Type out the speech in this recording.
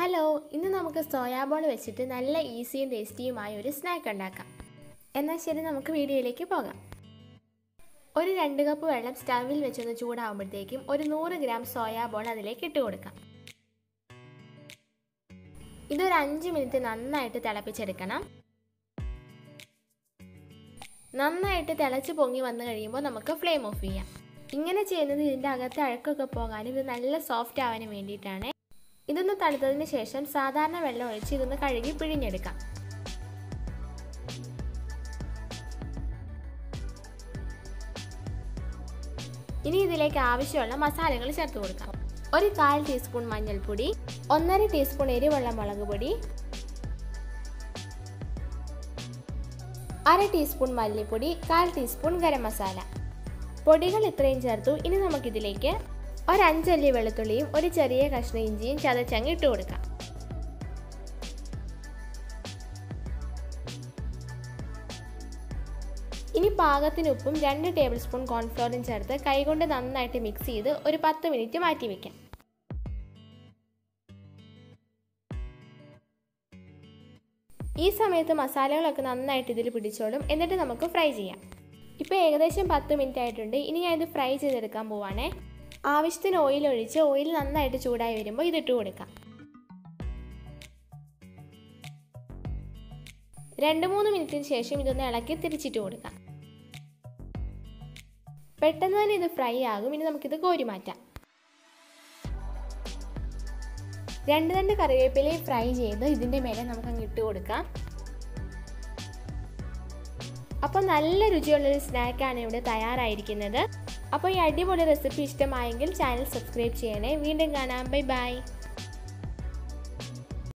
Hello ഇന്ന് നമുക്ക് soya ball വെച്ചിട്ട് നല്ല ഈസിയും ടേസ്റ്റിയുമായ ഒരു സ്നാക്ക് ഉണ്ടാക്കാം. എന്നാൽ ശരി നമുക്ക് വീഡിയോയിലേക്ക് പോകാം. ഒരു രണ്ട് കപ്പ് വെള്ളം സ്റ്റവിൽ വെച്ചൊന്ന് ചൂടാകുമ്പോഴത്തേക്കും ഒരു നൂറ് ഗ്രാം സോയാബോൾ അതിലേക്ക് ഇട്ട് കൊടുക്കാം. ഇതൊരു അഞ്ച് മിനിറ്റ് നന്നായിട്ട് തിളപ്പിച്ചെടുക്കണം. നന്നായിട്ട് തിളച്ച് പൊങ്ങി വന്നു കഴിയുമ്പോൾ നമുക്ക് ഫ്ലെയിം ഓഫ് ചെയ്യാം. ഇങ്ങനെ ചെയ്യുന്നത് ഇതിന്റെ അകത്തെ അഴക്കൊക്കെ പോകാനും ഇത് നല്ല സോഫ്റ്റ് ആവാനും വേണ്ടിയിട്ടാണ്. ഇതൊന്ന് തണുത്തതിന് ശേഷം സാധാരണ വെള്ളം ഒഴിച്ച് ഇതൊന്ന് കഴുകി പിഴിഞ്ഞെടുക്കാം. ഇനി ഇതിലേക്ക് ആവശ്യമുള്ള മസാലകൾ ചേർത്ത് കൊടുക്കാം. ഒരു കാൽ ടീസ്പൂൺ മഞ്ഞൾപ്പൊടി ഒന്നര ടീസ്പൂൺ എരിവുള്ള മുളക് പൊടി അര ടീസ്പൂൺ മല്ലിപ്പൊടി കാൽ ടീസ്പൂൺ ഗരം മസാല. പൊടികൾ ഇത്രയും ചേർത്തു. ഇനി നമുക്കിതിലേക്ക് ഒരു അഞ്ചല്ലി വെളുത്തുള്ളിയും ഒരു ചെറിയ കഷ്ണ ഇഞ്ചിയും ചതച്ചങ്ങ് ഇട്ട് കൊടുക്കാം. ഇനി പാകത്തിന് ഉപ്പും രണ്ട് ടേബിൾ സ്പൂൺ കോൺഫ്ലോറും ചേർത്ത് കൈകൊണ്ട് നന്നായിട്ട് മിക്സ് ചെയ്ത് ഒരു പത്ത് മിനിറ്റ് മാറ്റി വയ്ക്കാം ഈ സമയത്ത് മസാലകളൊക്കെ നന്നായിട്ട് ഇതിൽ പിടിച്ചോളും. എന്നിട്ട് നമുക്ക് ഫ്രൈ ചെയ്യാം. ഇപ്പോൾ ഏകദേശം പത്ത് മിനിറ്റ് ആയിട്ടുണ്ട്. ഇനി ഞാൻ ഇത് ഫ്രൈ ചെയ്തെടുക്കാൻ പോവാണേ. ആവശ്യത്തിന് ഓയിൽ ഒഴിച്ച് ഓയിൽ നന്നായിട്ട് ചൂടായി വരുമ്പോൾ ഇതിട്ട് കൊടുക്കാം. രണ്ട് മൂന്ന് മിനിറ്റിന് ശേഷം ഇതൊന്ന് ഇളക്കി തിരിച്ചിട്ട് കൊടുക്കാം. പെട്ടെന്ന് തന്നെ ഇത് ഫ്രൈ ആകും. ഇനി നമുക്കിത് കോരി മാറ്റാം. രണ്ട് രണ്ട് കറിവേപ്പിലയും ഫ്രൈ ചെയ്ത് ഇതിന്റെ മേലെ നമുക്ക് അങ്ങ് ഇട്ട് കൊടുക്കാം. അപ്പോൾ നല്ല രുചിയുള്ളൊരു സ്നാക്കാണ് ഇവിടെ തയ്യാറായിരിക്കുന്നത്. അപ്പോൾ ഈ അടിപൊളി റെസിപ്പി ഇഷ്ടമായെങ്കിൽ ചാനൽ സബ്സ്ക്രൈബ് ചെയ്യണേ. വീണ്ടും കാണാം. Bye bye.